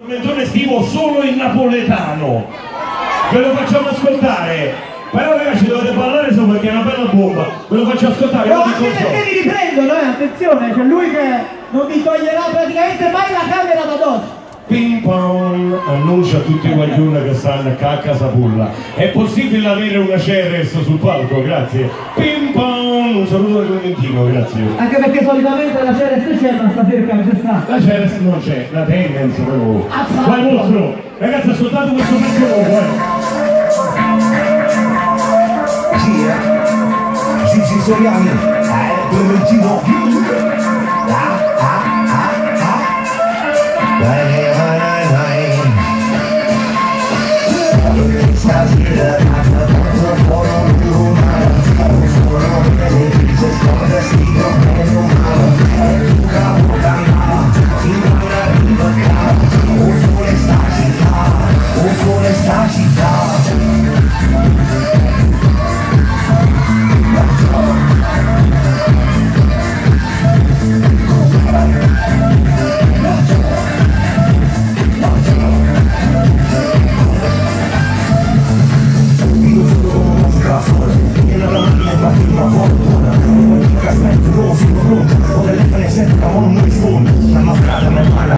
tormentone estivo solo in napoletano. Ve lo facciamo ascoltare. Però ragazzi dovete parlare solo perché è una bella bomba. Ve lo faccio ascoltare No, anche perché vi riprendono, eh, attenzione, c'è lui che non vi toglierà praticamente mai la annuncia a tutti i guaglioni che stanno a casa pulla è possibile avere una Ceres sul palco grazie ping pong un saluto da Clementino grazie Anche perché solitamente la Ceres c'è, ma stasera che c'è sta. la Ceres non c'è la tendenza però vai mostro ragazzi ascoltate questo pezzo nuovo eh Sì, eh. Gigi Soriani, eh, Clementino. Stop here, sempre tá amando muito por mim. Né?